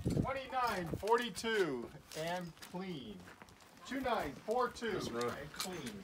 2942 and clean. 2942 and clean.